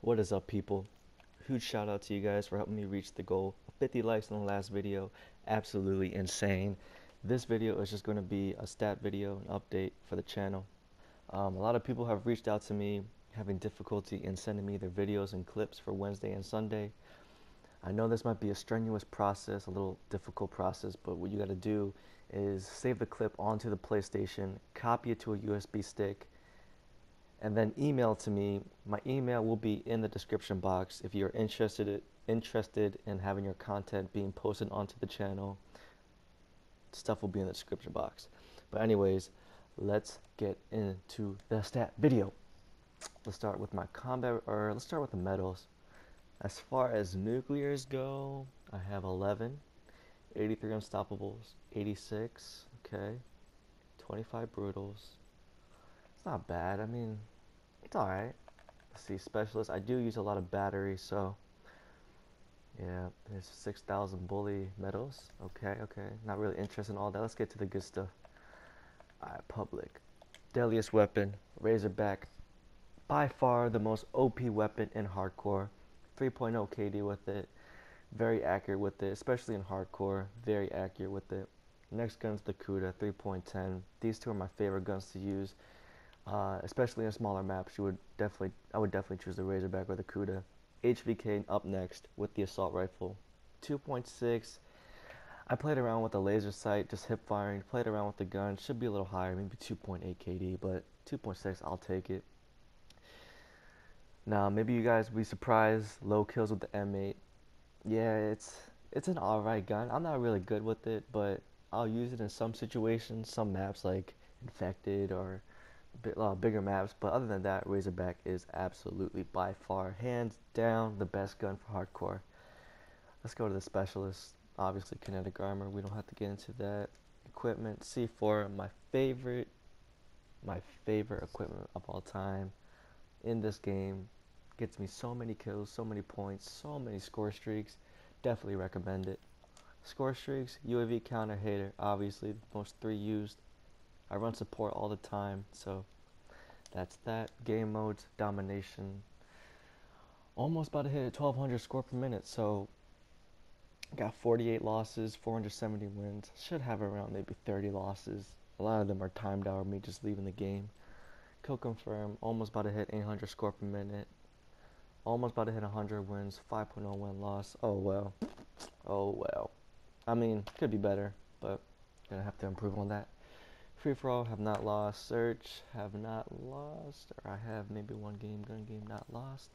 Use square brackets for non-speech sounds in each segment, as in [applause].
What is up, people? Huge shout out to you guys for helping me reach the goal of 50 likes on the last video. Absolutely insane. This video is just going to be a stat video, an update for the channel. Um, a lot of people have reached out to me having difficulty in sending me their videos and clips for Wednesday and Sunday. I know this might be a strenuous process, a little difficult process, but what you got to do is save the clip onto the PlayStation, copy it to a USB stick, and then email to me. My email will be in the description box if you're interested interested in having your content being posted onto the channel. Stuff will be in the description box. But anyways, let's get into the stat video. Let's start with my combat or let's start with the medals. As far as nuclears go, I have 11, 83 unstoppables, 86, okay, 25 brutals, not bad. I mean, it's alright. Let's see, specialist. I do use a lot of battery, so yeah, there's 6,000 bully medals. Okay, okay. Not really interested in all that. Let's get to the good stuff. Alright, public. Deadliest weapon, Razorback. By far the most OP weapon in hardcore. 3.0 KD with it. Very accurate with it, especially in hardcore. Very accurate with it. Next gun's the Kuda, 3.10. These two are my favorite guns to use. Uh, especially in smaller maps, you would definitely, I would definitely choose the Razorback or the Kuda. HVK up next with the assault rifle, 2.6. I played around with the laser sight, just hip firing. Played around with the gun, should be a little higher, maybe 2.8 KD, but 2.6, I'll take it. Now, maybe you guys will be surprised, low kills with the M8. Yeah, it's it's an alright gun. I'm not really good with it, but I'll use it in some situations, some maps like infected or a lot uh, bigger maps, but other than that, Razorback is absolutely by far, hands down, the best gun for hardcore. Let's go to the specialist. Obviously, kinetic armor. We don't have to get into that. Equipment C4, my favorite, my favorite equipment of all time in this game. Gets me so many kills, so many points, so many score streaks. Definitely recommend it. Score streaks, UAV counter HATR, obviously most three used I run support all the time, so that's that. Game modes, domination. Almost about to hit 1200 score per minute, so got 48 losses, 470 wins. Should have around maybe 30 losses. A lot of them are timed out, me just leaving the game. Kill confirm, almost about to hit 800 score per minute. Almost about to hit 100 wins, 5.0 win loss. Oh well. Oh well. I mean, could be better, but gonna have to improve on that. Free for all have not lost. Search have not lost. Or I have maybe one game, gun game not lost.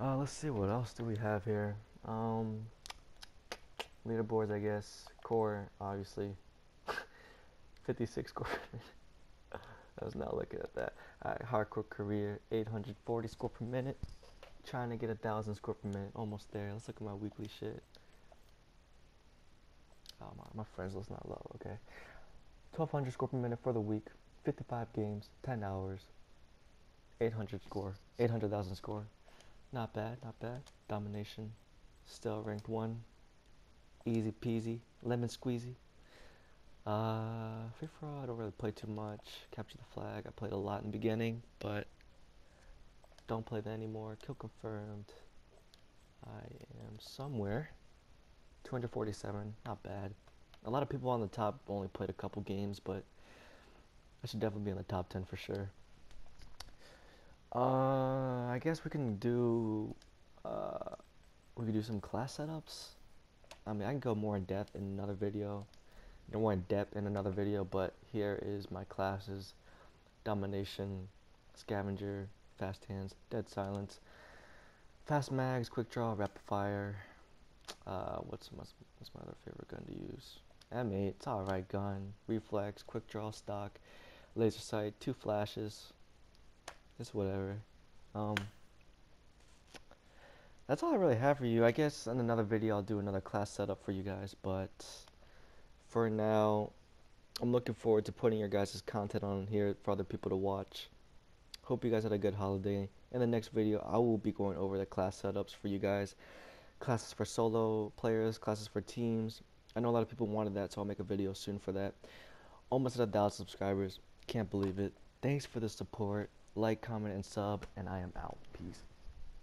Uh, let's see what else do we have here. Um, leaderboards, I guess. Core, obviously. [laughs] 56 score. [laughs] I was not looking at that. hardcore career, 840 score per minute. Trying to get a thousand score per minute. Almost there. Let's look at my weekly shit. Oh my, my friends list not low. Okay. 1200 score per minute for the week, 55 games, 10 hours, 800 score, 800,000 score. Not bad, not bad. Domination, still ranked one. Easy peasy, lemon squeezy. Uh, free for all, I don't really play too much. Capture the flag, I played a lot in the beginning, but don't play that anymore. Kill confirmed. I am somewhere. 247, not bad. A lot of people on the top only played a couple games, but I should definitely be in the top 10 for sure. Uh, I guess we can do, uh, we could do some class setups. I mean, I can go more in depth in another video, no more in depth in another video, but here is my classes, Domination, Scavenger, Fast Hands, Dead Silence, Fast Mags, Quick Draw, Rapid Fire, uh, what's what's my other favorite gun to use? M8, it's alright gun. Reflex, quick draw stock, laser sight, two flashes. It's whatever. Um, that's all I really have for you. I guess in another video I'll do another class setup for you guys, but for now, I'm looking forward to putting your guys' content on here for other people to watch. Hope you guys had a good holiday. In the next video, I will be going over the class setups for you guys. Classes for solo players, classes for teams, I know a lot of people wanted that, so I'll make a video soon for that. Almost at a thousand subscribers. Can't believe it. Thanks for the support. Like, comment, and sub, and I am out. Peace.